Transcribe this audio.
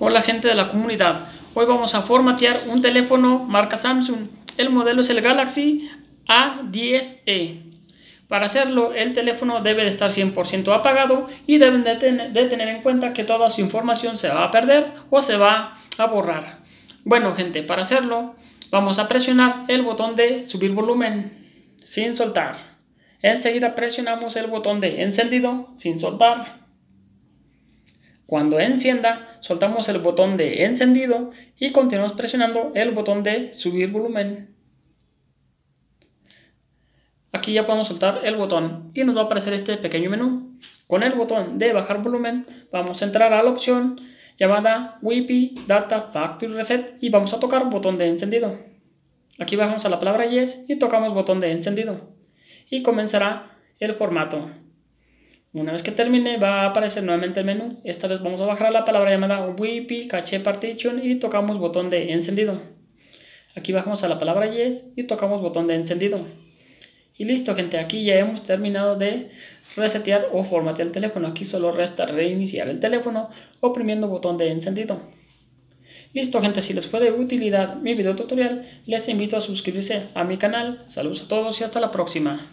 Hola gente de la comunidad, hoy vamos a formatear un teléfono marca Samsung. El modelo es el Galaxy A10e. Para hacerlo, el teléfono debe de estar 100% apagado y deben de, tener en cuenta que toda su información se va a perder o se va a borrar. Bueno gente, para hacerlo vamos a presionar el botón de subir volumen sin soltar. Enseguida presionamos el botón de encendido sin soltar. Cuando encienda, soltamos el botón de encendido y continuamos presionando el botón de subir volumen. Aquí ya podemos soltar el botón y nos va a aparecer este pequeño menú. Con el botón de bajar volumen vamos a entrar a la opción llamada WIPI Data Factory Reset y vamos a tocar botón de encendido. Aquí bajamos a la palabra Yes y tocamos botón de encendido y comenzará el formato. Una vez que termine va a aparecer nuevamente el menú. Esta vez vamos a bajar a la palabra llamada WIPI Cache Partition y tocamos botón de encendido. Aquí bajamos a la palabra Yes y tocamos botón de encendido. Y listo gente, aquí ya hemos terminado de resetear o formatear el teléfono. Aquí solo resta reiniciar el teléfono oprimiendo botón de encendido. Listo gente, si les fue de utilidad mi video tutorial, les invito a suscribirse a mi canal. Saludos a todos y hasta la próxima.